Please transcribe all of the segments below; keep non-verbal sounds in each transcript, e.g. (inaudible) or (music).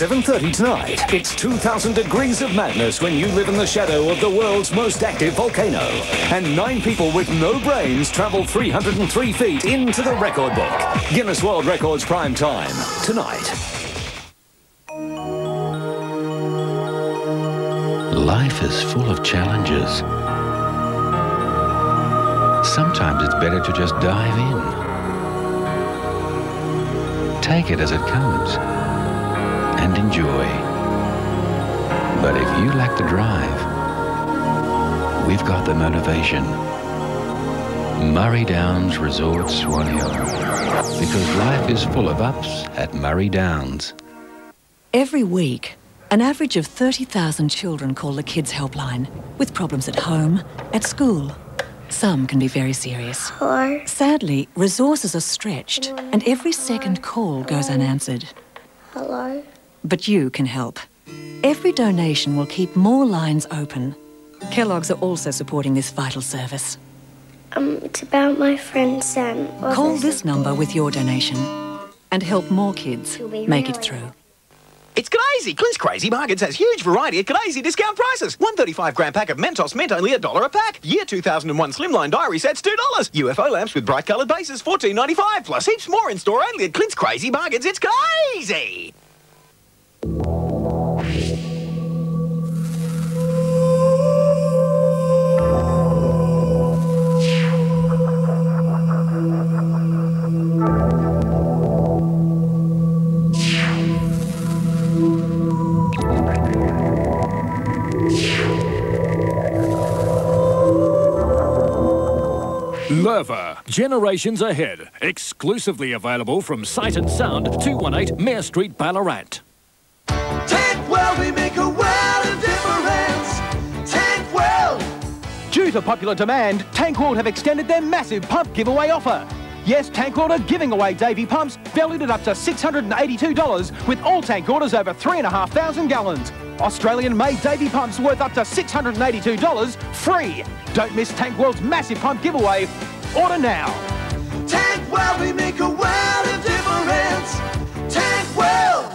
7.30 tonight. It's 2,000 degrees of madness when you live in the shadow of the world's most active volcano. And nine people with no brains travel 303 feet into the record book. Guinness World Records prime time. Tonight. Life is full of challenges. Sometimes it's better to just dive in. Take it as it comes and enjoy. But if you lack the drive, we've got the motivation. Murray Downs Resort Swan Hill. Because life is full of ups at Murray Downs. Every week, an average of 30,000 children call the Kids Helpline with problems at home, at school. Some can be very serious. Hello? Sadly, resources are stretched and every second call goes unanswered. Hello? But you can help. Every donation will keep more lines open. Kellogg's are also supporting this vital service. Um, it's about my friend Sam. Well, Call there's this number with your donation and help more kids make it through. It's Crazy. Clint's Crazy Markets has huge variety at crazy discount prices. 135 gram pack of Mentos Mint only a dollar a pack. Year 2001 Slimline Diary sets $2. UFO lamps with bright coloured bases $14.95. Plus heaps more in store only at Clint's Crazy Markets. It's crazy. Generations Ahead. Exclusively available from Sight and Sound, 218 Mair Street, Ballarat. Tank World, we make a world of difference. Tank World. Due to popular demand, Tank World have extended their massive pump giveaway offer. Yes, Tank World are giving away Davey pumps valued at up to $682 with all tank orders over 3,500 gallons. Australian-made Davey pumps worth up to $682 free. Don't miss Tank World's massive pump giveaway. Order now. Tank World, we make a world of difference. Tank World.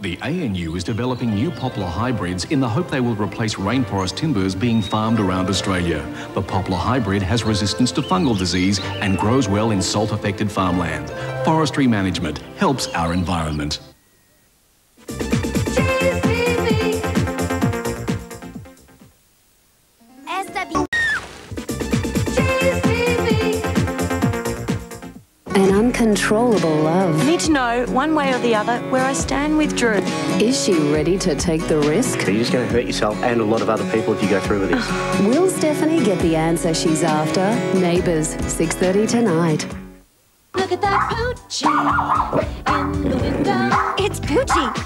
The ANU is developing new poplar hybrids in the hope they will replace rainforest timbers being farmed around Australia. The poplar hybrid has resistance to fungal disease and grows well in salt-affected farmland. Forestry management helps our environment. Uncontrollable love. Need to know, one way or the other, where I stand with Drew. Is she ready to take the risk? You're just going to hurt yourself and a lot of other people if you go through with this. (sighs) Will Stephanie get the answer she's after? Neighbours, 6.30 tonight. Look at that poochie in the window. It's Poochie,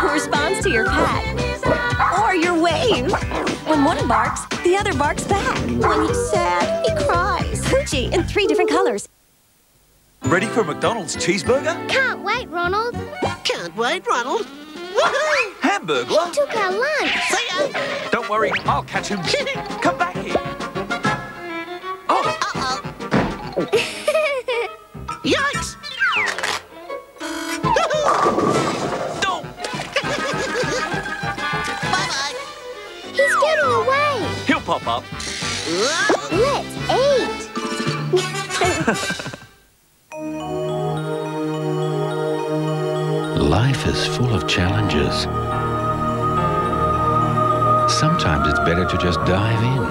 who responds to your pat or your wave. When one barks, the other barks back. When he's sad, he cries. Poochie in three different colors. Ready for McDonald's cheeseburger? Can't wait, Ronald. Can't wait, Ronald. Woohoo! Hamburglar. He took our lunch. See ya. Don't worry, I'll catch him. (laughs) Come back here. Oh. Uh-oh. (laughs) Yikes! No. Bye-bye. He's getting away. He'll pop up. Let's eat. (laughs) Life is full of challenges. Sometimes it's better to just dive in.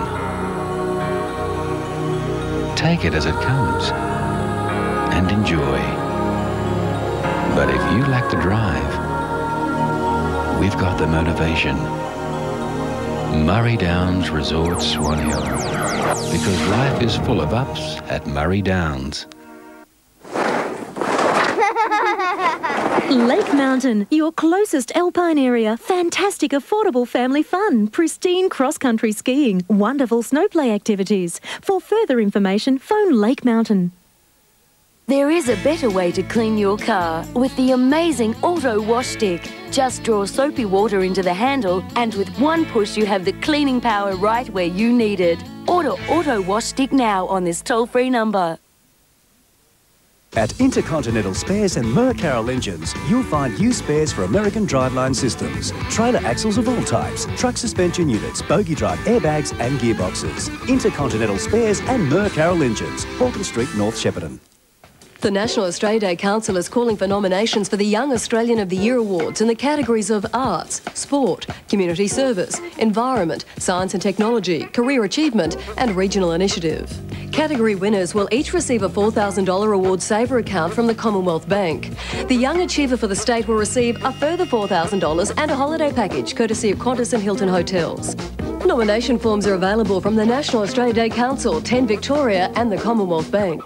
Take it as it comes and enjoy. But if you lack the drive, we've got the motivation. Murray Downs Resort Swan Hill. Because life is full of ups at Murray Downs. Lake Mountain, your closest alpine area. Fantastic, affordable family fun. Pristine cross country skiing. Wonderful snowplay activities. For further information, phone Lake Mountain. There is a better way to clean your car with the amazing Auto Wash Stick. Just draw soapy water into the handle, and with one push, you have the cleaning power right where you need it. Order Auto Wash Stick now on this toll free number. At Intercontinental Spares and Mercarroll Engines, you'll find used spares for American driveline systems, trailer axles of all types, truck suspension units, bogie drive airbags and gearboxes. Intercontinental Spares and Mercarroll Engines, Hawken Street, North Shepparton. The National Australia Day Council is calling for nominations for the Young Australian of the Year Awards in the categories of arts, sport, community service, environment, science and technology, career achievement, and regional initiative. Category winners will each receive a $4,000 award saver account from the Commonwealth Bank. The Young Achiever for the state will receive a further $4,000 and a holiday package courtesy of Qantas and Hilton Hotels. Nomination forms are available from the National Australia Day Council, 10 Victoria, and the Commonwealth Bank.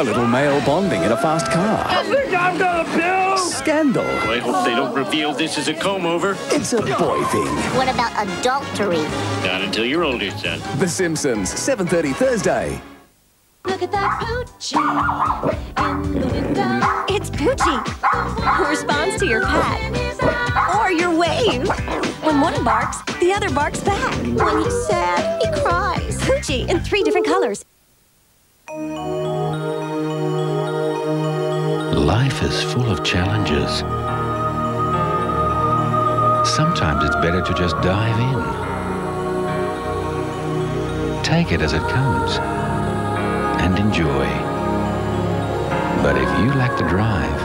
A little male bonding in a fast car. I think I'm gonna pill! Scandal. I hope they don't reveal this is a comb over. It's a boy thing. What about adultery? Not until you're older, son. The Simpsons, 7.30 Thursday. Look at that poochie in the window. It's Poochie, who responds to your pat or your wave. When one barks, the other barks back. When he's sad, he cries. Poochie in three different colors. Life is full of challenges. Sometimes it's better to just dive in. Take it as it comes and enjoy. But if you lack the drive,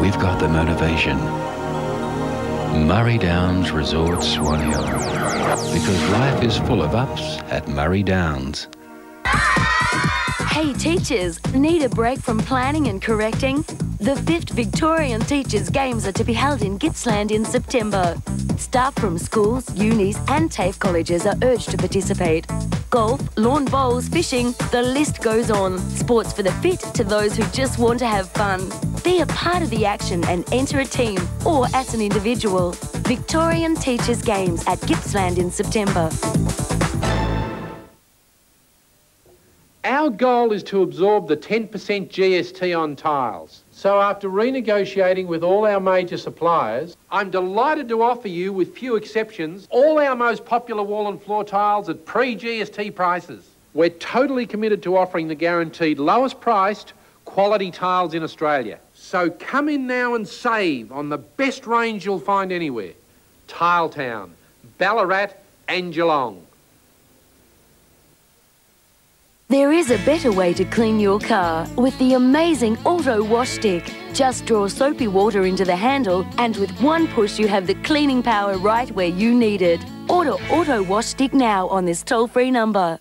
we've got the motivation. Murray Downs Resort Hill, Because life is full of ups at Murray Downs. Hey teachers, need a break from planning and correcting? The 5th Victorian Teachers' Games are to be held in Gippsland in September. Staff from schools, unis and TAFE colleges are urged to participate. Golf, lawn bowls, fishing, the list goes on. Sports for the fit to those who just want to have fun. Be a part of the action and enter a team or as an individual. Victorian Teachers' Games at Gippsland in September. Our goal is to absorb the 10% GST on tiles. So after renegotiating with all our major suppliers, I'm delighted to offer you, with few exceptions, all our most popular wall and floor tiles at pre-GST prices. We're totally committed to offering the guaranteed lowest priced quality tiles in Australia. So come in now and save on the best range you'll find anywhere. Tiletown, Ballarat and Geelong. There is a better way to clean your car with the amazing Auto Wash Stick. Just draw soapy water into the handle, and with one push, you have the cleaning power right where you need it. Order Auto Wash Stick now on this toll free number.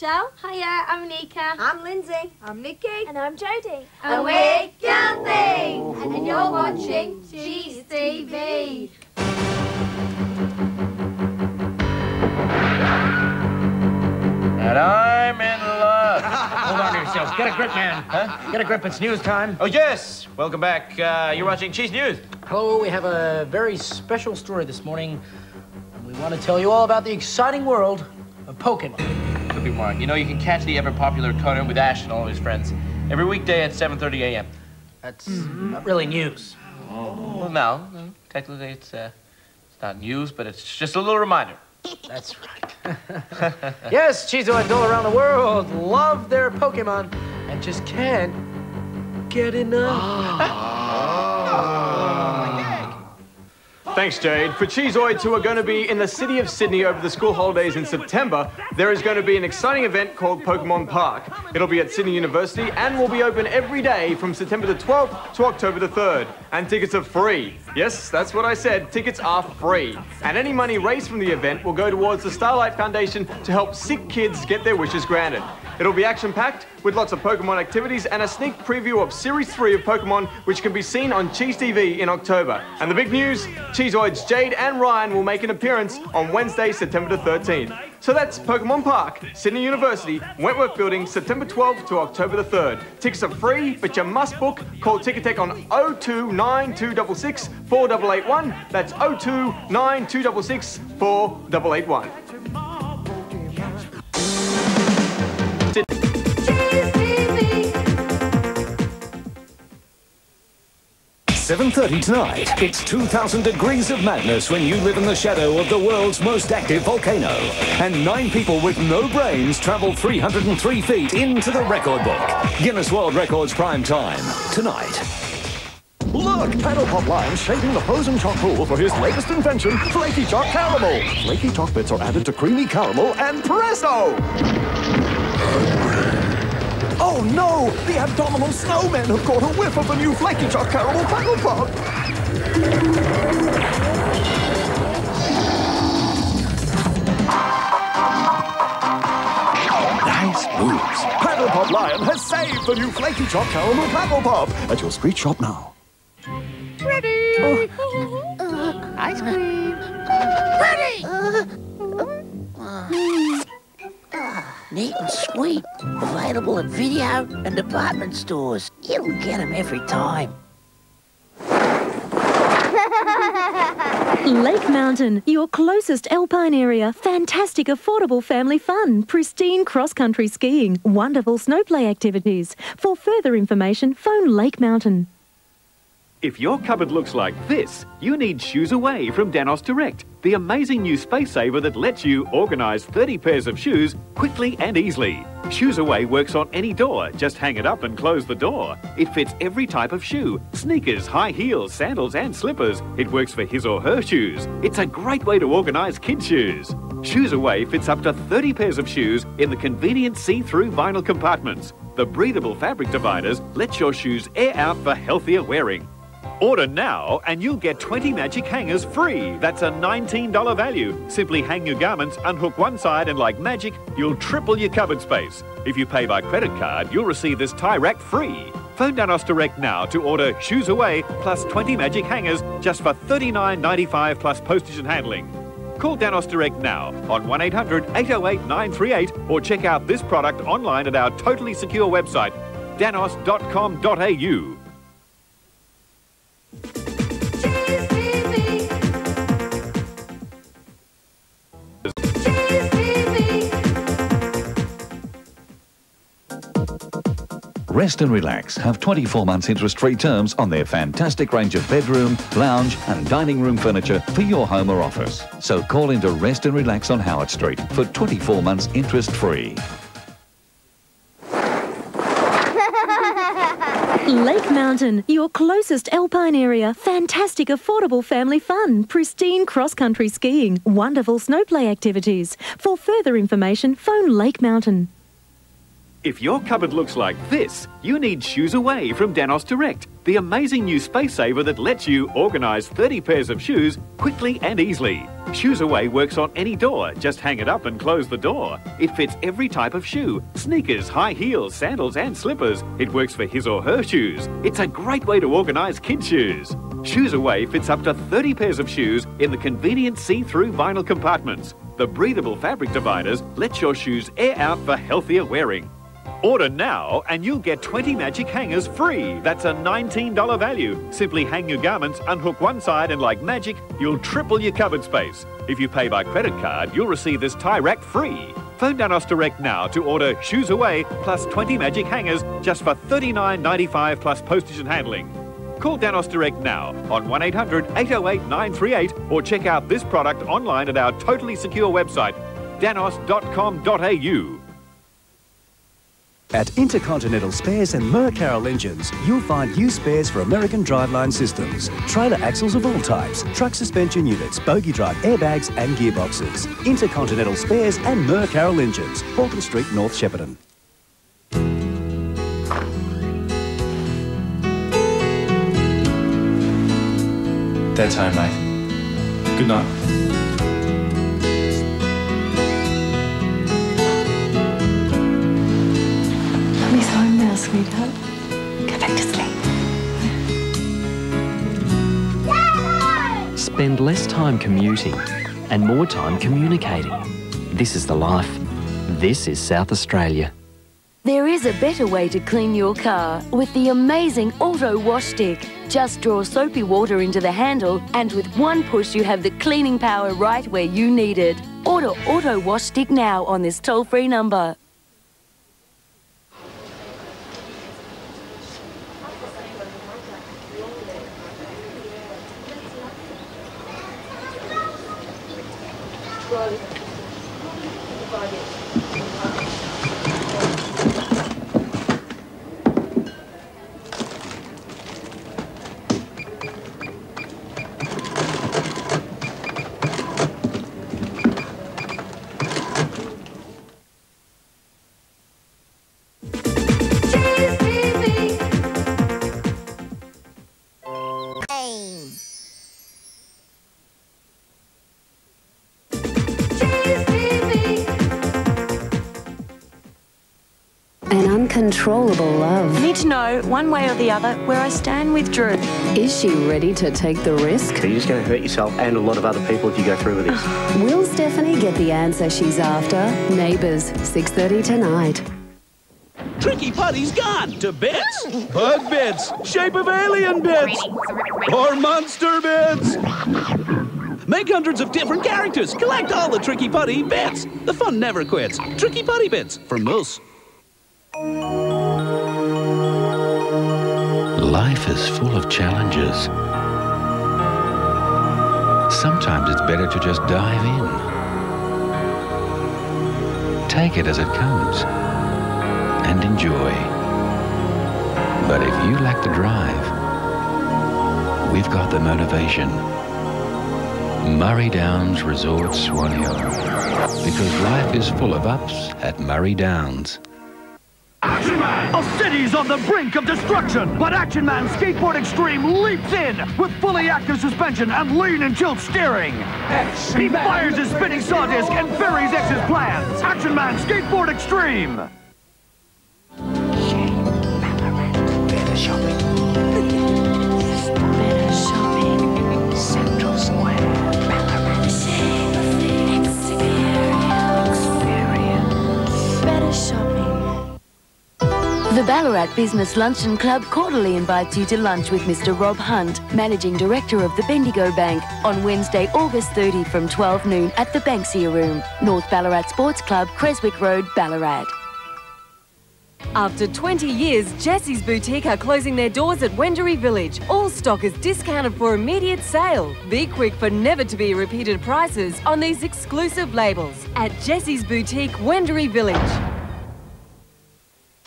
Michelle. Hiya, I'm Nika. I'm Lindsay. I'm Nikki. And I'm Jodie. And we're Girl Things. And you're watching Cheez TV. And I'm in love. (laughs) Hold on to yourselves. Get a grip, man. Huh? Get a grip. It's news time. Oh, yes. Welcome back. Uh, you're watching Cheese News. Hello, we have a very special story this morning. and We want to tell you all about the exciting world of Pokemon. Could be Mark. You know, you can catch the ever-popular Conan with Ash and all his friends every weekday at 7.30 a.m. That's not really news. Well, no. no, Technically, it's, uh, it's not news, but it's just a little reminder. (laughs) That's right. (laughs) yes, Cheezoids all around the world love their Pokemon and just can't get enough. (laughs) Thanks, Jade. For Cheezoids who are going to be in the city of Sydney over the school holidays in September, there is going to be an exciting event called Pokemon Park. It'll be at Sydney University and will be open every day from September the 12th to October the 3rd. And tickets are free. Yes, that's what I said. Tickets are free. And any money raised from the event will go towards the Starlight Foundation to help sick kids get their wishes granted. It'll be action-packed with lots of Pokemon activities and a sneak preview of Series 3 of Pokemon, which can be seen on Cheez TV in October. And the big news, Cheezoids Jade and Ryan will make an appearance on Wednesday, September the 13th. So that's Pokemon Park, Sydney University, Wentworth Building, September 12th to October the 3rd. Tickets are free, but you must book. Call Ticketek on 029266 4881. That's 029266 4881. 7.30 tonight, it's 2,000 degrees of madness when you live in the shadow of the world's most active volcano. And nine people with no brains travel 303 feet into the record book. Guinness World Records prime time, tonight. Look, Paddle Pop Lion's shaping the frozen chalk pool for his latest invention, Flaky Choc Caramel. Flaky chalk bits are added to creamy caramel and presto! Oh no! The abdominal snowmen have caught a whiff of the new Flaky Choc Caramel Paddle Pop! Nice moves. Paddle Pop Lion has saved the new Flaky Choc Caramel Paddle Pop at your street shop now. Ready! Oh. ice cream! Ready! Mm. Ah, Neat and sweet. Available at video and department stores. You'll get 'em every time. (laughs) Lake Mountain, your closest alpine area. Fantastic, affordable family fun. Pristine cross country skiing. Wonderful snowplay activities. For further information, phone Lake Mountain. If your cupboard looks like this, you need Shoes Away from Danoz Direct, the amazing new space saver that lets you organise 30 pairs of shoes quickly and easily. Shoes Away works on any door, just hang it up and close the door. It fits every type of shoe sneakers, high heels, sandals, and slippers. It works for his or her shoes. It's a great way to organise kids' shoes. Shoes Away fits up to 30 pairs of shoes in the convenient see through vinyl compartments. The breathable fabric dividers let your shoes air out for healthier wearing. Order now and you'll get 20 magic hangers free. That's a $19 value. Simply hang your garments, unhook one side, and like magic, you'll triple your cupboard space. If you pay by credit card, you'll receive this tie rack free. Phone Danoz Direct now to order Shoes Away plus 20 magic hangers just for $39.95 plus postage and handling. Call Danoz Direct now on 1800 808 938 or check out this product online at our totally secure website, danoz.com.au. Rest and Relax have 24 months interest-free terms on their fantastic range of bedroom, lounge and dining room furniture for your home or office. So call into Rest and Relax on Howard Street for 24 months interest-free. Lake Mountain, your closest alpine area. Fantastic, affordable family fun. Pristine cross country skiing. Wonderful snowplay activities. For further information, phone Lake Mountain. If your cupboard looks like this, you need Shoes Away from Danoz Direct, the amazing new space saver that lets you organise 30 pairs of shoes quickly and easily. Shoes Away works on any door, just hang it up and close the door. It fits every type of shoe sneakers, high heels, sandals, and slippers. It works for his or her shoes. It's a great way to organise kids' shoes. Shoes Away fits up to 30 pairs of shoes in the convenient see through vinyl compartments. The breathable fabric dividers let your shoes air out for healthier wearing. Order now and you'll get 20 magic hangers free. That's a $19 value. Simply hang your garments, unhook one side, and like magic, you'll triple your cupboard space. If you pay by credit card, you'll receive this tie rack free. Phone Danoz Direct now to order Shoes Away plus 20 magic hangers just for $39.95 plus postage and handling. Call Danoz Direct now on 1800 808 938 or check out this product online at our totally secure website, danoz.com.au. At Intercontinental Spares and Mercarroll Engines, you'll find used spares for American driveline systems, trailer axles of all types, truck suspension units, bogie drive airbags and gearboxes. Intercontinental Spares and Mercarroll Engines, Hawken Street, North Shepparton. Dad's home, mate. Good night. Mummy's home now, sweetheart. Go back to sleep. Spend less time commuting and more time communicating. This is the life. This is South Australia. There is a better way to clean your car with the amazing Auto Wash Stick. Just draw soapy water into the handle, and with one push, you have the cleaning power right where you need it. Order Auto Wash Stick now on this toll free number. An uncontrollable love. Need to know, one way or the other, where I stand with Drew. Is she ready to take the risk? So you're just going to hurt yourself and a lot of other people if you go through with this. (sighs) Will Stephanie get the answer she's after? Neighbours, 6.30 tonight. Tricky Putty's gone to bits. Bug bits, shape of alien bits, or monster bits. Make hundreds of different characters. Collect all the Tricky Putty bits. The fun never quits. Tricky Putty bits from Moose. Life is full of challenges. Sometimes it's better to just dive in. Take it as it comes and enjoy. But if you lack the drive, we've got the motivation. Murray Downs Resort Swan Hill. Because life is full of ups at Murray Downs. A city's on the brink of destruction, but Action Man Skateboard Extreme leaps in with fully active suspension and lean and tilt steering. he fires his spinning sawdisc and buries X's plans. Action Man Skateboard Extreme. Shopping. The Ballarat Business Luncheon Club cordially invites you to lunch with Mr. Rob Hunt, Managing Director of the Bendigo Bank, on Wednesday, August 30 from 12 noon at the Banksia Room, North Ballarat Sports Club, Creswick Road, Ballarat. After 20 years, Jessie's Boutique are closing their doors at Wendouree Village. All stock is discounted for immediate sale. Be quick for never to be repeated prices on these exclusive labels at Jessie's Boutique, Wendouree Village.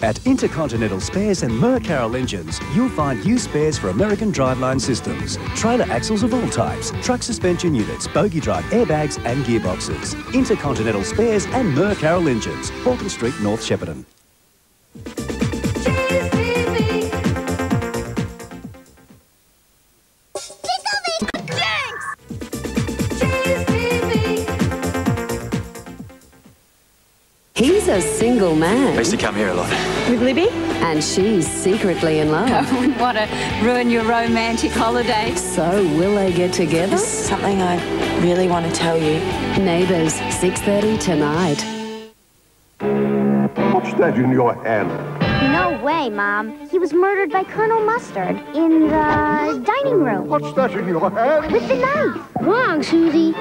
At Intercontinental Spares and Mercarroll Engines, you'll find used spares for American driveline systems, trailer axles of all types, truck suspension units, bogie drive airbags and gearboxes. Intercontinental Spares and Mercarroll Engines, Horton Street, North Shepparton. Single man. I used to come here a lot. With Libby? And she's secretly in love. I wouldn't want to ruin your romantic holiday. So will they get together? something I really want to tell you. Neighbours, 6.30 tonight. What's that in your hand? No way, Mom. He was murdered by Colonel Mustard in the dining room. What's that in your hand? With the knife. Wrong, Susie.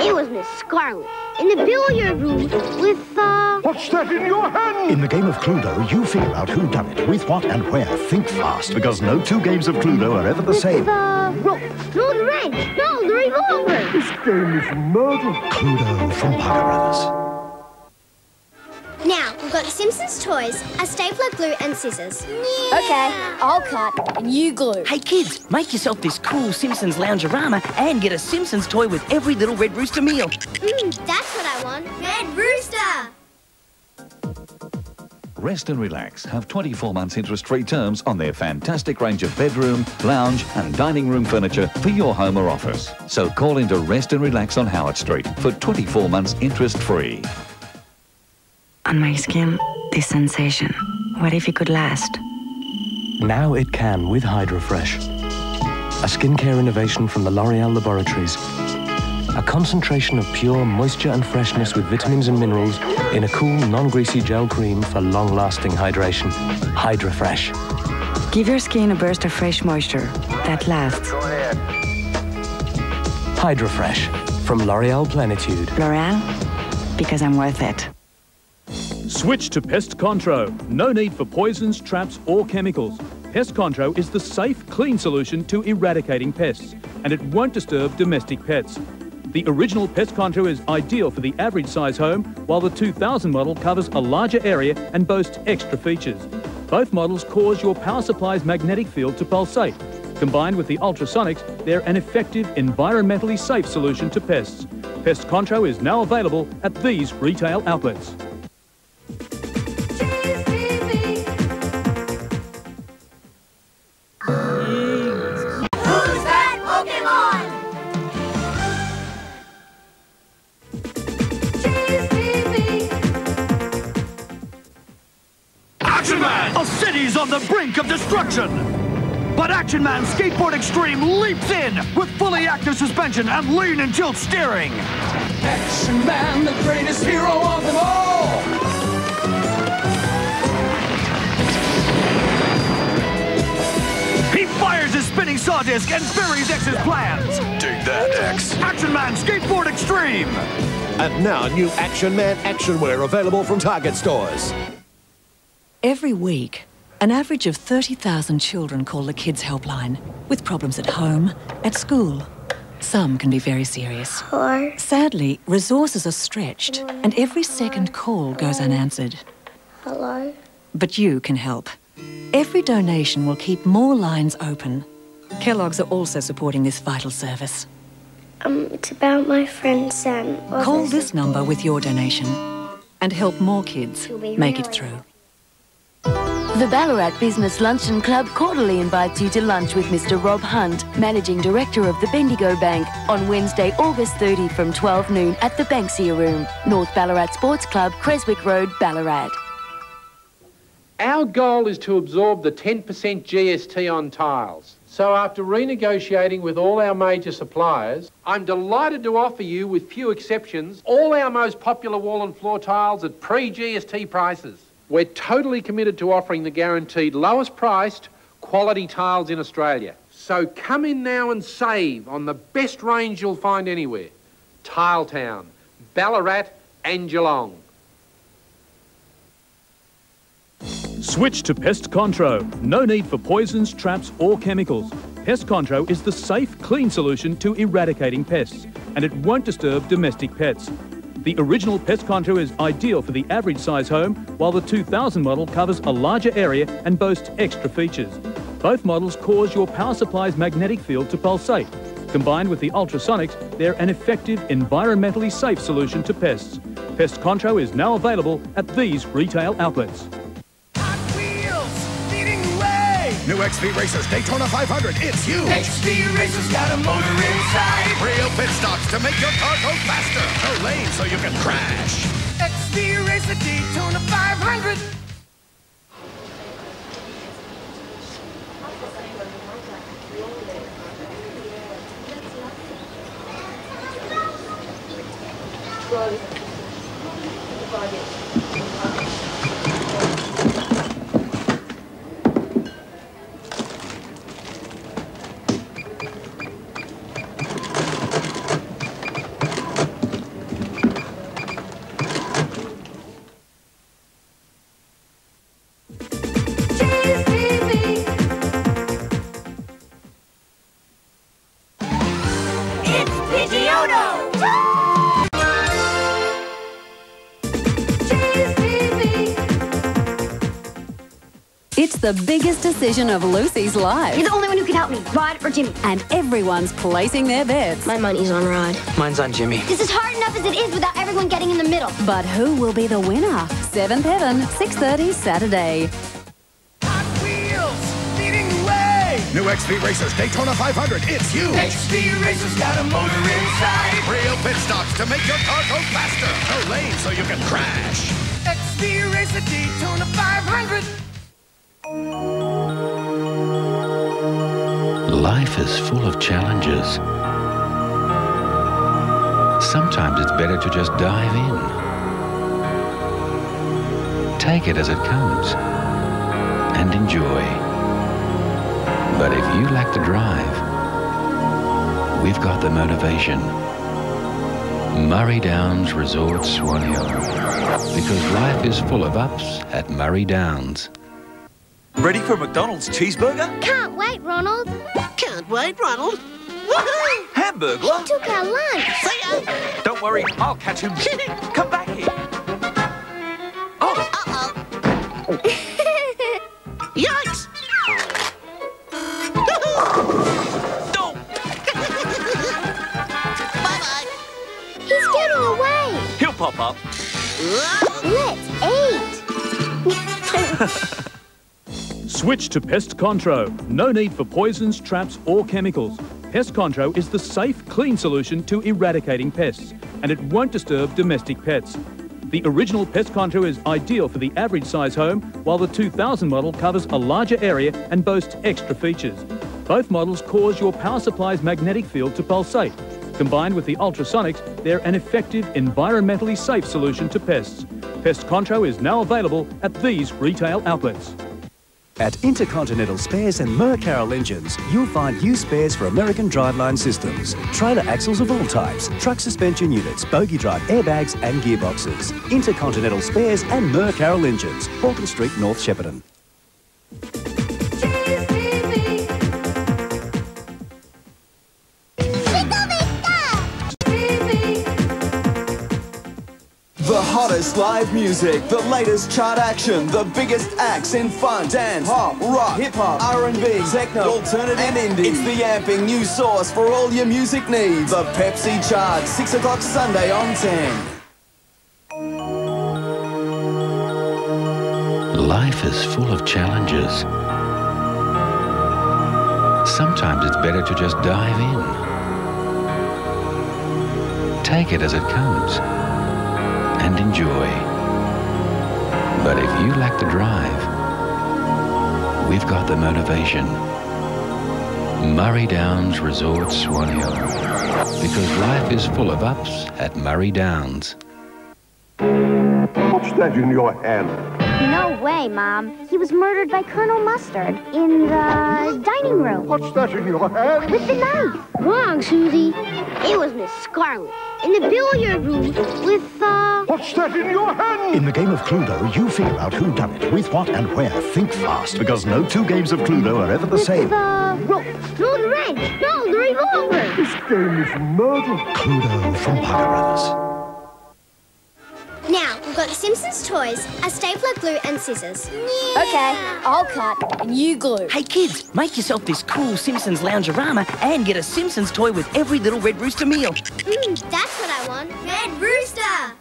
It was Miss Scarlet in the billiard room with, uh... What's that in your hand? In the game of Cluedo, you figure out who done it, with what and where. Think fast, because no two games of Cluedo are ever the same. the rope. No, the wrench. No, the revolver. This game is murder. Cluedo from Parker Brothers. Now, we've got the Simpsons toys, a stapler, glue, and scissors. Okay, I'll cut and you glue. Hey kids, make yourself this cool Simpsons loungeorama and get a Simpsons toy with every little Red Rooster meal. Mmm, that's what I want. Red Rooster! Rest and Relax have 24 months interest-free terms on their fantastic range of bedroom, lounge and dining room furniture for your home or office. So call into Rest and Relax on Howard Street for 24 months interest-free. On my skin, this sensation. What if it could last? Now it can with HydraFresh. A skincare innovation from the L'Oreal Laboratories. A concentration of pure moisture and freshness with vitamins and minerals in a cool, non-greasy gel cream for long-lasting hydration. HydraFresh. Give your skin a burst of fresh moisture that lasts. HydraFresh from L'Oreal Plenitude. L'Oreal, because I'm worth it. Switch to Pest Contro. No need for poisons, traps, or chemicals. Pest Contro is the safe, clean solution to eradicating pests, and it won't disturb domestic pets. The original Pest Contro is ideal for the average size home, while the 2000 model covers a larger area and boasts extra features. Both models cause your power supply's magnetic field to pulsate. Combined with the ultrasonics, they're an effective, environmentally safe solution to pests. Pest Contro is now available at these retail outlets. Man! A city's on the brink of destruction! But Action Man Skateboard Extreme leaps in with fully active suspension and lean and tilt steering. Action Man, the greatest hero of them all! He fires his spinning saw disc and buries X's plans. Dig that, X. Action Man Skateboard Extreme! And now, new Action Man actionwear available from Target stores. Every week, an average of 30,000 children call the Kids Helpline with problems at home, at school. Some can be very serious. Hello? Sadly, resources are stretched, and every second call goes unanswered. Hello? But you can help. Every donation will keep more lines open. Kellogg's are also supporting this vital service. Um, it's about my friend Sam. Call this number with your donation and help more kids make it through. The Ballarat Business Luncheon Club quarterly invites you to lunch with Mr. Rob Hunt, Managing Director of the Bendigo Bank, on Wednesday, August 30 from 12 noon at the Banksia Room, North Ballarat Sports Club, Creswick Road, Ballarat. Our goal is to absorb the 10% GST on tiles. So after renegotiating with all our major suppliers, I'm delighted to offer you, with few exceptions, all our most popular wall and floor tiles at pre-GST prices. We're totally committed to offering the guaranteed lowest priced quality tiles in Australia. So come in now and save on the best range you'll find anywhere. Tiletown, Ballarat and Geelong. Switch to Pest Contro. No need for poisons, traps, or chemicals. Pest Contro is the safe, clean solution to eradicating pests, and it won't disturb domestic pets. The original Pest Contro is ideal for the average size home, while the 2000 model covers a larger area and boasts extra features. Both models cause your power supply's magnetic field to pulsate. Combined with the ultrasonics, they're an effective, environmentally safe solution to pests. Pest Contro is now available at these retail outlets. New XV Racers Daytona 500. It's huge. XV Racers got a motor inside. Real pit stops to make your car go faster. No lane so you can crash. XV Racer Daytona 500. It's the biggest decision of Lucy's life. You're the only one who can help me. Rod or Jimmy? And everyone's placing their bets. My money's on Rod. Mine's on Jimmy. This is hard enough as it is without everyone getting in the middle. But who will be the winner? Seventh Heaven, 6.30 Saturday. Hot wheels, leading the way. New XV Racers Daytona 500. It's huge. XV Racers got a motor inside. Real pit stops to make your car go faster. No lane so you can crash. XV Racer Daytona 500. Life is full of challenges. Sometimes it's better to just dive in. Take it as it comes and enjoy. But if you lack the drive, we've got the motivation. Murray Downs Resort Swan Hill. Because life is full of ups at Murray Downs. Ready for McDonald's cheeseburger? Can't wait, Ronald. Can't wait, Ronald. Woohoo! Hamburglar. He took our lunch. See ya. Don't worry, I'll catch him. (laughs) Come back here. Oh. Uh-oh. (laughs) Yikes! No! Bye-bye. He's getting away. He'll pop up. Let's eat. (laughs) Switch to Pest Contro. No need for poisons, traps, or chemicals. Pest Contro is the safe, clean solution to eradicating pests, and it won't disturb domestic pets. The original Pest Contro is ideal for the average size home, while the 2000 model covers a larger area and boasts extra features. Both models cause your power supply's magnetic field to pulsate. Combined with the ultrasonics, they're an effective, environmentally safe solution to pests. Pest Contro is now available at these retail outlets. At Intercontinental Spares and Mercarroll Engines, you'll find used spares for American driveline systems, trailer axles of all types, truck suspension units, bogie drive airbags and gearboxes. Intercontinental Spares and Mercarroll Engines, Hawken Street, North Shepparton. Hottest live music, the latest chart action, the biggest acts in fun, dance, pop, rock, hip hop, R&B, techno, alternative, and indie. It's the amping new source for all your music needs. The Pepsi Chart, 6 o'clock Sunday on 10. Life is full of challenges. Sometimes it's better to just dive in. Take it as it comes and enjoy. But if you lack the drive, we've got the motivation. Murray Downs Resort Swan Hill. Because life is full of ups at Murray Downs. What's that in your hand? No way, Mom. He was murdered by Colonel Mustard in the dining room. What's that in your hand? With the knife. Wrong, Susie. It was Miss Scarlet in the billiard room with, uh... What's that in your hand? In the game of Cluedo, you figure out who done it, with what and where. Think fast, because no two games of Cluedo are ever the same. the rope. No, the wrench. No, the revolver. This game is murder. Cluedo from Parker Brothers. Now, we've got the Simpsons toys, a stapler, glue, and scissors. Okay, I'll cut and you glue. Hey kids, make yourself this cool Simpsons loungeorama and get a Simpsons toy with every little Red Rooster meal. Mm, that's what I want. Red Rooster.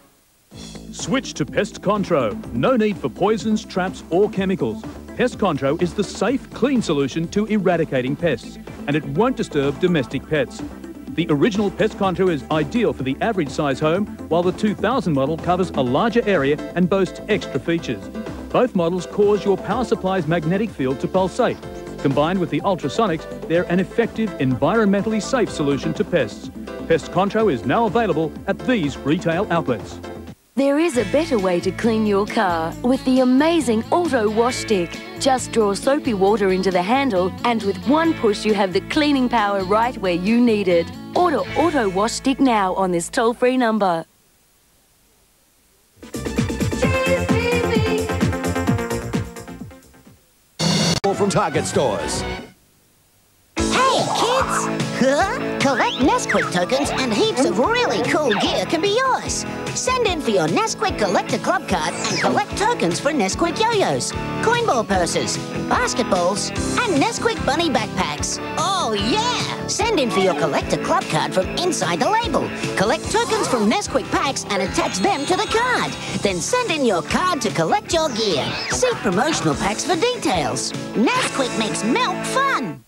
Switch to Pest Contro. No need for poisons, traps, or chemicals. Pest Contro is the safe, clean solution to eradicating pests, and it won't disturb domestic pets. The original Pest Contro is ideal for the average size home, while the 2000 model covers a larger area and boasts extra features. Both models cause your power supply's magnetic field to pulsate. Combined with the ultrasonics, they're an effective, environmentally safe solution to pests. Pest Contro is now available at these retail outlets. There is a better way to clean your car with the amazing Auto Wash Stick. Just draw soapy water into the handle, and with one push, you have the cleaning power right where you need it. Order Auto Wash Stick now on this toll free number. From Target stores. Hey, kids! Huh? Collect Nesquik tokens and heaps of really cool gear can be yours. Send in for your Nesquik Collector Club card and collect tokens for Nesquik yo-yos, coinball purses, basketballs, and Nesquik bunny backpacks. Oh, yeah! Send in for your Collector Club card from inside the label. Collect tokens from Nesquik packs and attach them to the card. Then send in your card to collect your gear. See promotional packs for details. Nesquik makes milk fun!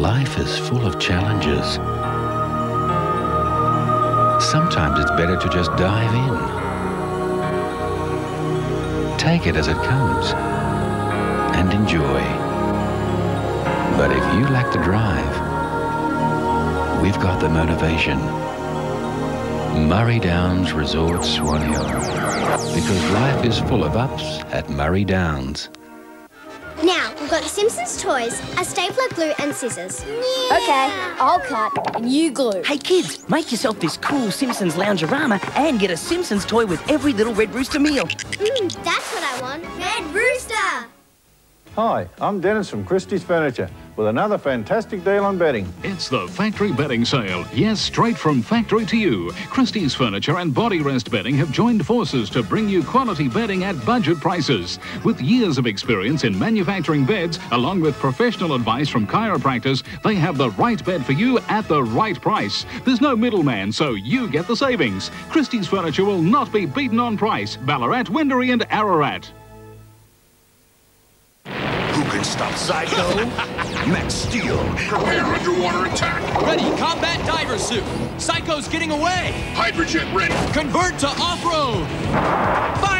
Life is full of challenges. Sometimes it's better to just dive in. Take it as it comes and enjoy. But if you lack the drive, we've got the motivation. Murray Downs Resort Swan Hill. Because life is full of ups at Murray Downs. Now, we've got the Simpsons toys, a stapler, glue, and scissors. Okay, I'll cut and you glue. Hey kids, make yourself this cool Simpsons loungeorama and get a Simpsons toy with every little Red Rooster meal. Mm, that's what I want. Red Rooster! Hi, I'm Dennis from Christie's Furniture with another fantastic deal on bedding. It's the factory bedding sale. Yes, straight from factory to you. Christie's Furniture and Body Rest Bedding have joined forces to bring you quality bedding at budget prices. With years of experience in manufacturing beds, along with professional advice from chiropractors, they have the right bed for you at the right price. There's no middleman, so you get the savings. Christie's Furniture will not be beaten on price. Ballarat, Wendouree and Ararat. Who can stop Psycho? (laughs) Max Steel. Prepare underwater attack. Ready, combat diver suit. Psycho's getting away. Hydrojet ready. Convert to off-road. Fire!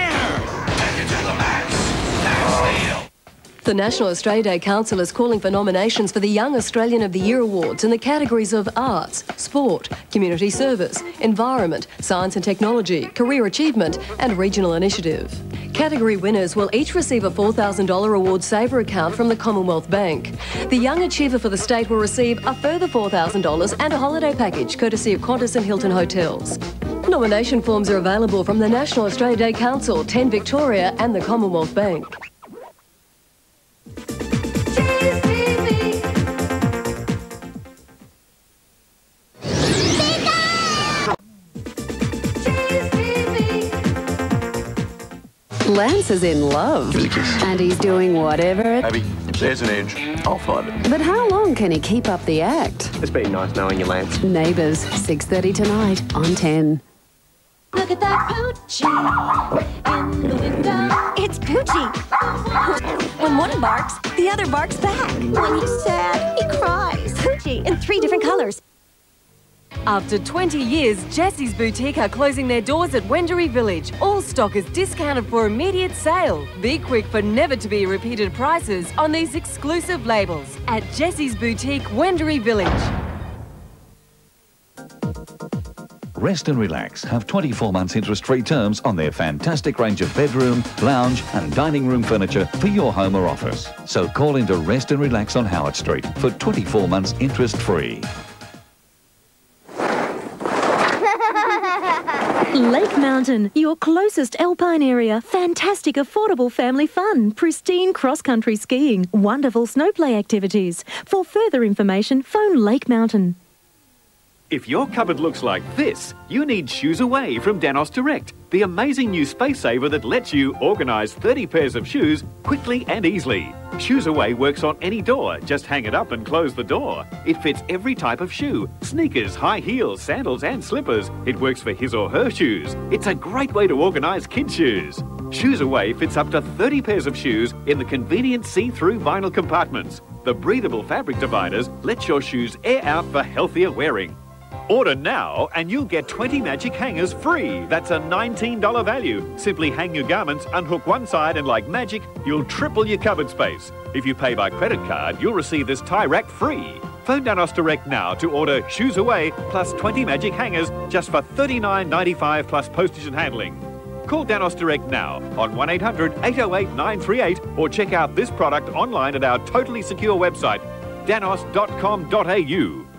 The National Australia Day Council is calling for nominations for the Young Australian of the Year awards in the categories of arts, sport, community service, environment, science and technology, career achievement, and regional initiative. Category winners will each receive a $4,000 award saver account from the Commonwealth Bank. The Young Achiever for the state will receive a further $4,000 and a holiday package courtesy of Qantas and Hilton Hotels. Nomination forms are available from the National Australia Day Council, 10 Victoria, and the Commonwealth Bank. Lance is in love. And he's doing whatever it... Abby, there's an edge. I'll find it. But how long can he keep up the act? It's been nice knowing you, Lance. Neighbours, 6.30 tonight on 10. Look at that poochie in the window. It's Poochie. When one barks, the other barks back. When he's sad, he cries. Poochie in three different colors. After 20 years, Jessie's Boutique are closing their doors at Wendouree Village. All stock is discounted for immediate sale. Be quick for never to be repeated prices on these exclusive labels at Jessie's Boutique, Wendouree Village. Rest and relax. Have 24 months interest-free terms on their fantastic range of bedroom, lounge and dining room furniture for your home or office. So call into Rest and Relax on Howard Street for 24 months interest-free. Lake Mountain, your closest alpine area. Fantastic, affordable family fun. Pristine cross country skiing. Wonderful snowplay activities. For further information, phone Lake Mountain. If your cupboard looks like this, you need Shoes Away from Danoz Direct, the amazing new space saver that lets you organise 30 pairs of shoes quickly and easily. Shoes Away works on any door, just hang it up and close the door. It fits every type of shoe sneakers, high heels, sandals, and slippers. It works for his or her shoes. It's a great way to organise kids' shoes. Shoes Away fits up to 30 pairs of shoes in the convenient see through vinyl compartments. The breathable fabric dividers let your shoes air out for healthier wearing. Order now and you'll get 20 magic hangers free. That's a $19 value. Simply hang your garments, unhook one side, and like magic, you'll triple your cupboard space. If you pay by credit card, you'll receive this tie rack free. Phone Danoz Direct now to order Shoes Away plus 20 magic hangers just for $39.95 plus postage and handling. Call Danoz Direct now on 1800 808 938 or check out this product online at our totally secure website, danoz.com.au.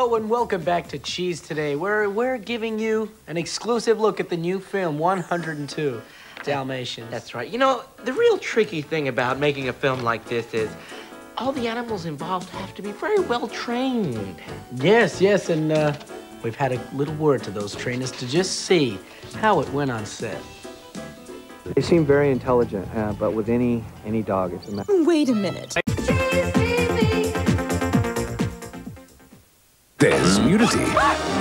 Hello and welcome back to Cheese Today, where we're giving you an exclusive look at the new film 102 Dalmatians. That's right. You know, the real tricky thing about making a film like this is all the animals involved have to be very well trained. Yes, yes, and uh, we've had a little word to those trainers to just see how it went on set. They seem very intelligent, uh, but with any any dog, it's a matter. Wait a minute. There's nudity.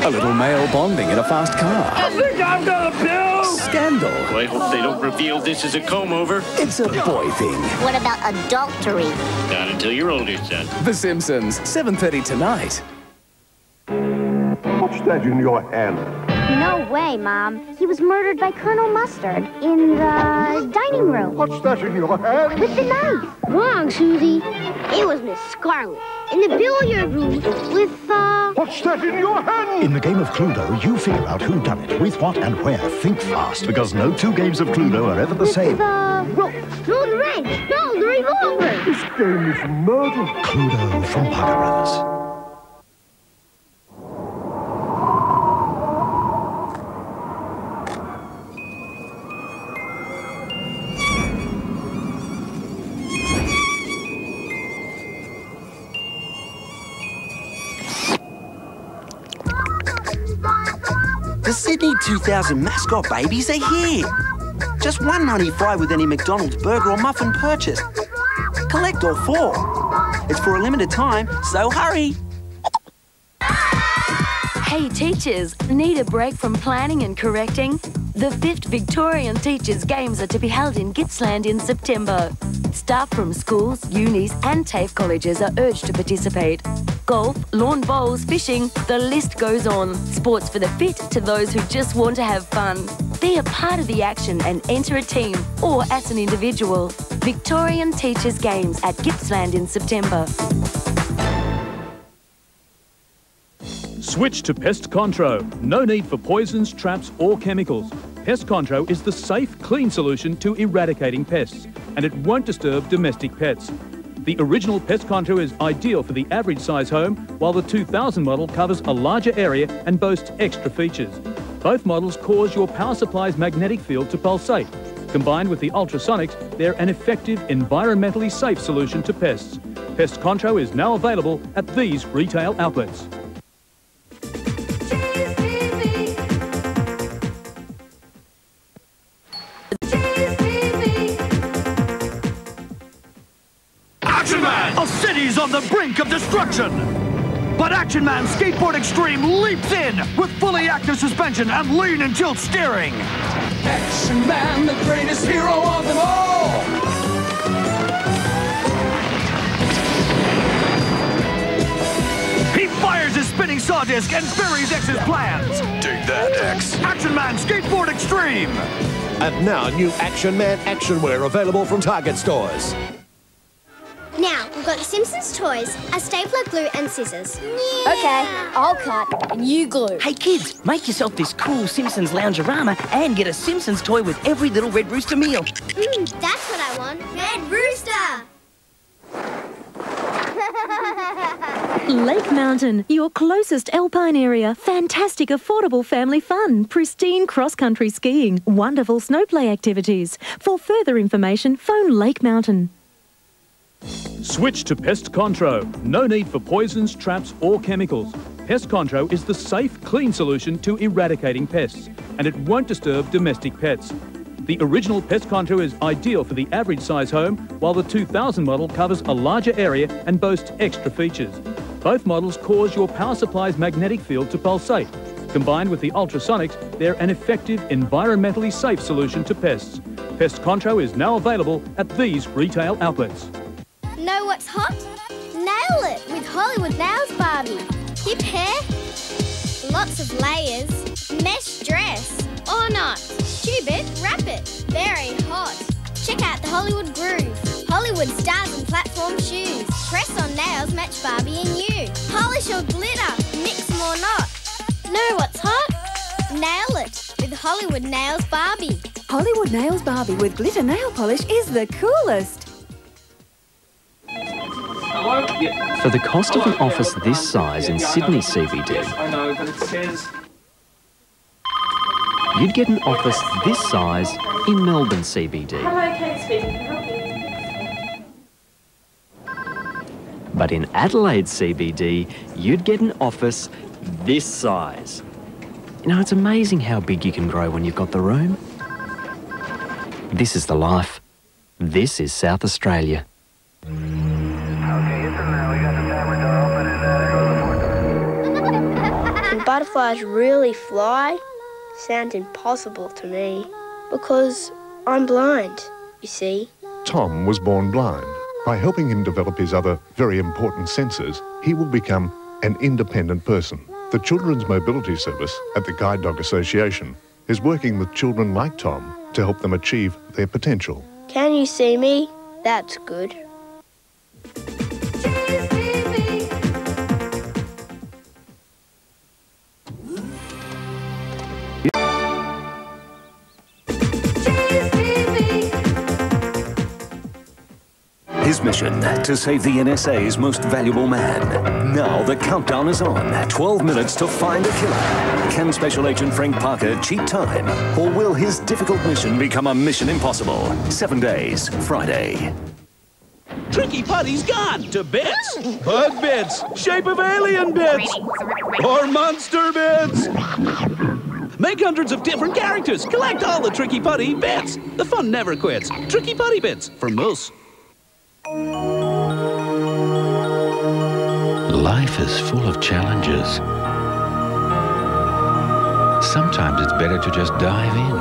A little male bonding in a fast car. I think I've got a pill! Scandal. I hope they don't reveal this is a comb over. It's a boy thing. What about adultery? Not until you're older, son. The Simpsons, 7.30 tonight. What's that in your hand? No way, Mom. He was murdered by Colonel Mustard in the dining room. What's that in your hand? With the knife. Wrong, Susie. It was Miss Scarlet in the billiard room with, uh... What's that in your hand? In the game of Cluedo, you figure out who done it, with what and where. Think fast, because no two games of Cluedo are ever the with same. the rope. No, the wrench. No, the revolver. This game is murder. Cluedo from Parker Brothers. 2000 mascot babies are here. Just $1.95 with any McDonald's burger or muffin purchase. Collect all four. It's for a limited time, so hurry. Hey teachers, need a break from planning and correcting? The 5th Victorian Teachers' Games are to be held in Gippsland in September. Staff from schools, unis and TAFE colleges are urged to participate. Golf, lawn bowls, fishing, the list goes on. Sports for the fit to those who just want to have fun. Be a part of the action and enter a team or as an individual. Victorian Teachers' Games at Gippsland in September. Switch to Pest Contro. No need for poisons, traps, or chemicals. Pest Contro is the safe, clean solution to eradicating pests, and it won't disturb domestic pets. The original Pest Contro is ideal for the average size home, while the 2000 model covers a larger area and boasts extra features. Both models cause your power supply's magnetic field to pulsate. Combined with the ultrasonics, they're an effective, environmentally safe solution to pests. Pest Contro is now available at these retail outlets. On the brink of destruction! But Action Man Skateboard Extreme leaps in with fully active suspension and lean and tilt steering. Action Man, the greatest hero of them all. He fires his spinning saw disc and buries X's plans. Dig that, X. Action Man Skateboard Extreme. And now, new Action Man actionwear available from Target stores. Now, we've got the Simpsons toys, a stapler, glue, and scissors. Okay, I'll cut and you glue. Hey kids, make yourself this cool Simpsons Loungeorama and get a Simpsons toy with every little Red Rooster meal. Mm, that's what I want. Red Rooster! Lake Mountain, your closest alpine area. Fantastic, affordable family fun. Pristine cross country skiing. Wonderful snowplay activities. For further information, phone Lake Mountain. Switch to Pest Contro. No need for poisons, traps, or chemicals. Pest Contro is the safe, clean solution to eradicating pests, and it won't disturb domestic pets. The original Pest Contro is ideal for the average size home, while the 2000 model covers a larger area and boasts extra features. Both models cause your power supply's magnetic field to pulsate. Combined with the ultrasonics, they're an effective, environmentally safe solution to pests. Pest Contro is now available at these retail outlets. Know what's hot? Nail it with Hollywood Nails Barbie. Hip hair, lots of layers, mesh dress, or not. Tube it, wrap it. Very hot. Check out the Hollywood Groove. Hollywood stars and platform shoes. Press on nails match Barbie and you. Polish or glitter, mix or not. Know what's hot? Nail it with Hollywood Nails Barbie. Hollywood Nails Barbie with glitter nail polish is the coolest. For the cost of an office this size in Sydney CBD, I know, but it says. you'd get an office this size in Melbourne CBD. Hello, Kate speaking. Can I help you? But in Adelaide CBD, you'd get an office this size. You know, it's amazing how big you can grow when you've got the room. This is the life. This is South Australia. Butterflies really fly? Sounds impossible to me. Because I'm blind, you see. Tom was born blind. By helping him develop his other very important senses, he will become an independent person. The Children's Mobility Service at the Guide Dog Association is working with children like Tom to help them achieve their potential. Can you see me? That's good. His mission to save the NSA's most valuable man. Now the countdown is on. 12 minutes to find a killer. Can Special Agent Frank Parker cheat time? Or will his difficult mission become a mission impossible? Seven days, Friday. Tricky Putty's gone to bits. Bug bits, shape of alien bits, or monster bits. Make hundreds of different characters. Collect all the Tricky Putty bits. The fun never quits. Tricky Putty bits for Moose. Life is full of challenges. Sometimes it's better to just dive in.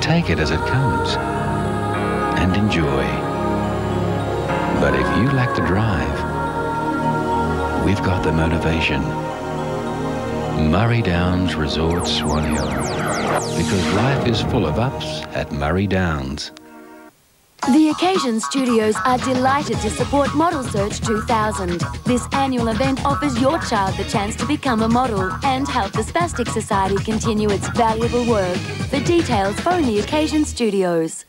Take it as it comes and enjoy. But if you lack the drive, we've got the motivation. Murray Downs Resort Swan Hill. Because life is full of ups at Murray Downs. The Occasion Studios are delighted to support Model Search 2000. This annual event offers your child the chance to become a model and help the Spastic Society continue its valuable work. For details, phone the Occasion Studios.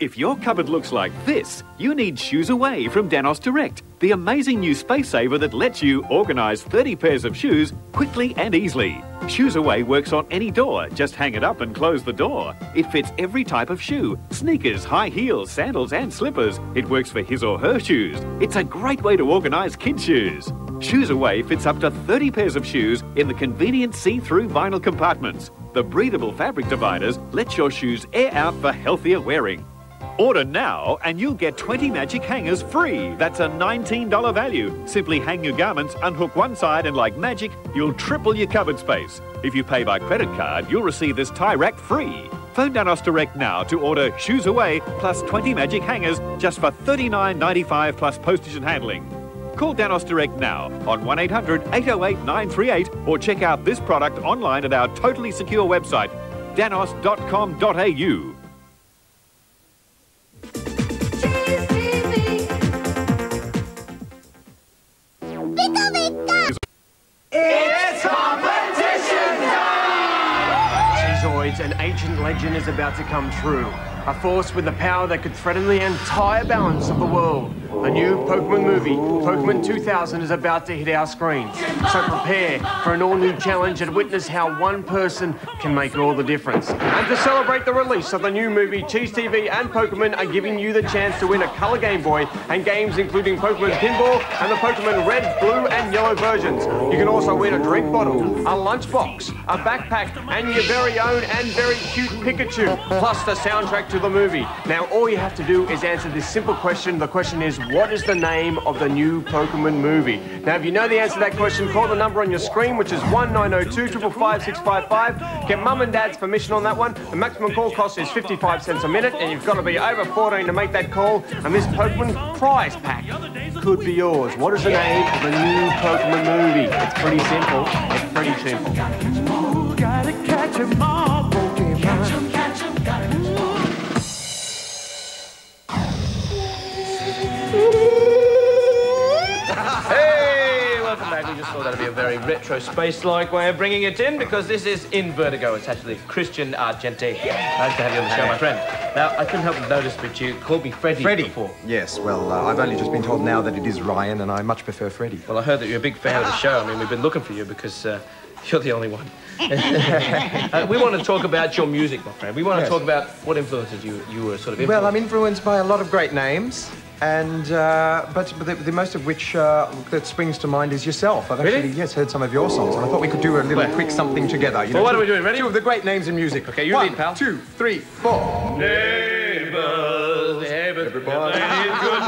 If your cupboard looks like this, you need Shoes Away from Danoz Direct, the amazing new space saver that lets you organise 30 pairs of shoes quickly and easily. Shoes Away works on any door, just hang it up and close the door. It fits every type of shoe sneakers, high heels, sandals, and slippers. It works for his or her shoes. It's a great way to organise kids' shoes. Shoes Away fits up to 30 pairs of shoes in the convenient see through vinyl compartments. The breathable fabric dividers let your shoes air out for healthier wearing. Order now and you'll get 20 magic hangers free. That's a $19 value. Simply hang your garments, unhook one side, and like magic, you'll triple your cupboard space. If you pay by credit card, you'll receive this tie rack free. Phone Danoz Direct now to order Shoes Away plus 20 magic hangers just for $39.95 plus postage and handling. Call Danoz Direct now on 1800 808 938 or check out this product online at our totally secure website, danoz.com.au. An ancient legend is about to come true. A force with the power that could threaten the entire balance of the world. A new Pokemon movie, Pokemon 2000, is about to hit our screens. So prepare for an all-new challenge and witness how one person can make all the difference. And to celebrate the release of the new movie, Cheez TV and Pokemon are giving you the chance to win a color Game Boy and games including Pokemon Pinball and the Pokemon Red, Blue and Yellow versions. You can also win a drink bottle, a lunchbox, a backpack and your very own and very cute Pikachu, plus the soundtrack to the movie. Now all you have to do is answer this simple question. The question is, what is the name of the new Pokemon movie? Now if you know the answer to that question, call the number on your screen, which is 1902 555 Get mum and dad's permission on that one. The maximum call cost is 55 cents a minute, and you've got to be over 14 to make that call. And this Pokemon prize pack could be yours. What is the name of the new Pokemon movie? It's pretty simple. It's pretty simple. Back. We just thought that'd be a very retro space-like way of bringing it in because this is in Vertigo. It's actually Christian Argenti. Nice to have you on the show, my friend. Now, I couldn't help but notice, but you called me Freddie, Freddie. before. Yes, well, uh, I've only just been told now that it is Ryan, and I much prefer Freddie. Well, I heard that you're a big fan of the show. I mean, we've been looking for you because uh, you're the only one. (laughs) uh, we want to talk about your music, my friend. We want to Yes. talk about what influences you you were sort of influenced. Well, I'm influenced by a lot of great names, and uh, but the, the most of which uh, that springs to mind is yourself. I've Really? actually yes heard some of your songs, and I thought we could do a little Well- quick something together. You Well, what two- are we doing? Ready? Two of the great names in music. Okay, you One, lead, pal. Two, three, four. Neighbors, neighbors, Everybody (laughs)